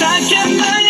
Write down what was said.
I can make